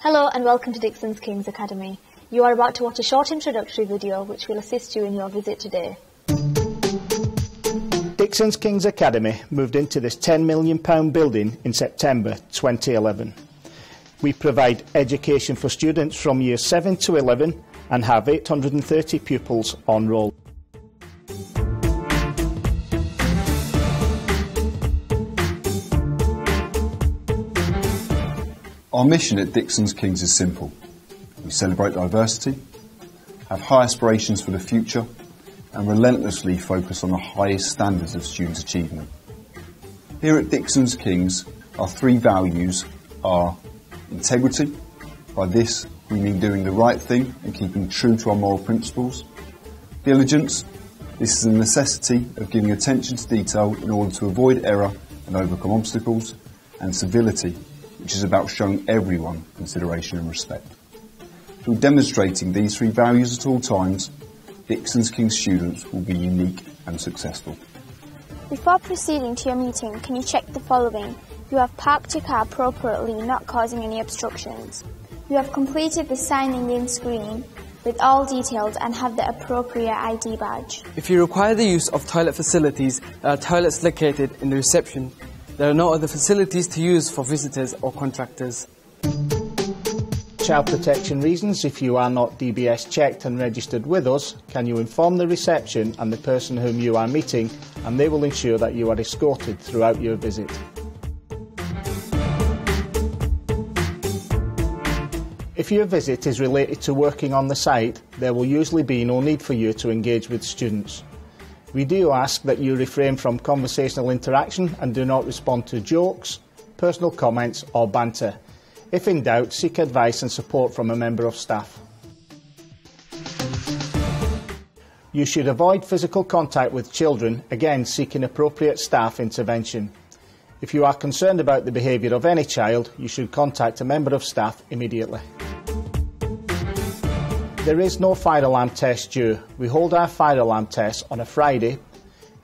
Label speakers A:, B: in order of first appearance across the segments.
A: Hello and welcome to Dixons Kings Academy. You are about to watch a short introductory video which will assist you in your visit today.
B: Dixons Kings Academy moved into this £10 million building in September 2011. We provide education for students from years 7 to 11 and have 830 pupils on roll.
C: Our mission at Dixons Kings is simple. We celebrate diversity, have high aspirations for the future, and relentlessly focus on the highest standards of student achievement. Here at Dixons Kings, our three values are integrity, by this we mean doing the right thing and keeping true to our moral principles, diligence, this is a necessity of giving attention to detail in order to avoid error and overcome obstacles, and civility, which is about showing everyone consideration and respect. Through demonstrating these three values at all times, Dixons King students will be unique and successful.
D: Before proceeding to your meeting, can you check the following? You have parked your car appropriately, not causing any obstructions. You have completed the signing in screen with all details and have the appropriate ID badge.
E: If you require the use of toilet facilities, there are toilets located in the reception there are no other facilities to use for visitors or contractors.
B: Child protection reasons, if you are not DBS checked and registered with us, can you inform the reception and the person whom you are meeting and they will ensure that you are escorted throughout your visit. If your visit is related to working on the site, there will usually be no need for you to engage with students. We do ask that you refrain from conversational interaction and do not respond to jokes, personal comments or banter. If in doubt, seek advice and support from a member of staff. You should avoid physical contact with children, again seeking appropriate staff intervention. If you are concerned about the behaviour of any child, you should contact a member of staff immediately. There is no fire alarm test due. We hold our fire alarm test on a Friday.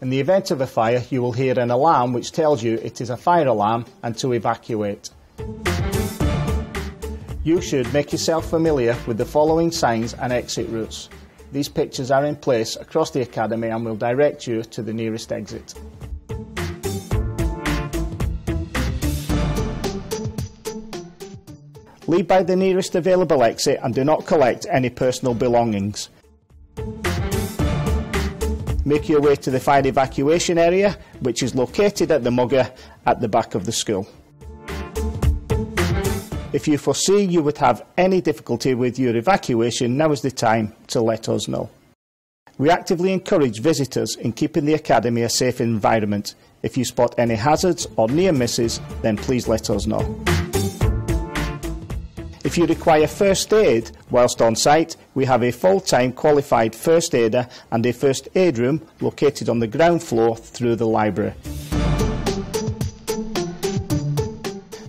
B: In the event of a fire, you will hear an alarm which tells you it is a fire alarm and to evacuate. You should make yourself familiar with the following signs and exit routes. These pictures are in place across the Academy and will direct you to the nearest exit. Leave by the nearest available exit and do not collect any personal belongings. Make your way to the fire evacuation area, which is located at the MUGA at the back of the school. If you foresee you would have any difficulty with your evacuation, now is the time to let us know. We actively encourage visitors in keeping the Academy a safe environment. If you spot any hazards or near misses, then please let us know. If you require first aid whilst on site, we have a full-time qualified first aider and a first aid room located on the ground floor through the library.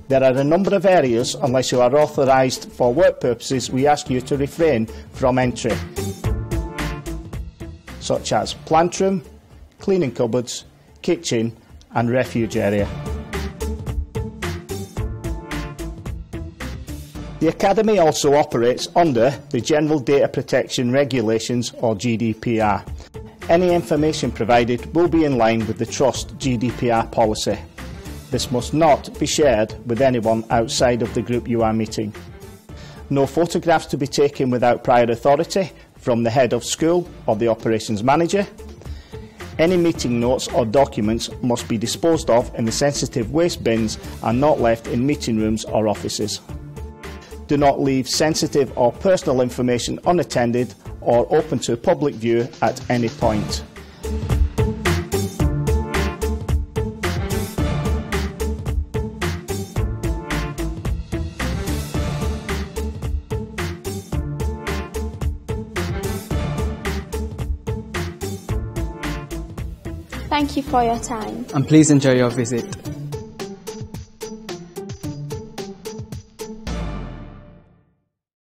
B: There are a number of areas, unless you are authorised for work purposes, we ask you to refrain from entry, such as plant room, cleaning cupboards, kitchen and refuge area. The Academy also operates under the General Data Protection Regulations or GDPR. Any information provided will be in line with the Trust GDPR policy. This must not be shared with anyone outside of the group you are meeting. No photographs to be taken without prior authority from the head of school or the operations manager. Any meeting notes or documents must be disposed of in the sensitive waste bins and not left in meeting rooms or offices. Do not leave sensitive or personal information unattended or open to public view at any point.
D: Thank you for your time.
E: And please enjoy your visit.